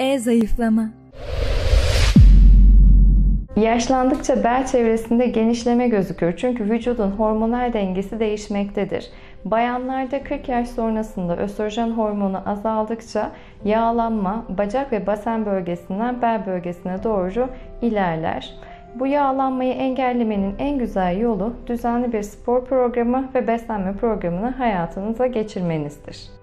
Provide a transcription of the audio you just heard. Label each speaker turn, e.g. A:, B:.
A: E-zayıflama
B: Yaşlandıkça bel çevresinde genişleme gözükür çünkü vücudun hormonal dengesi değişmektedir. Bayanlarda 40 yaş sonrasında östrojen hormonu azaldıkça yağlanma bacak ve basen bölgesinden bel bölgesine doğru ilerler. Bu yağlanmayı engellemenin en güzel yolu düzenli bir spor programı ve beslenme programını hayatınıza geçirmenizdir.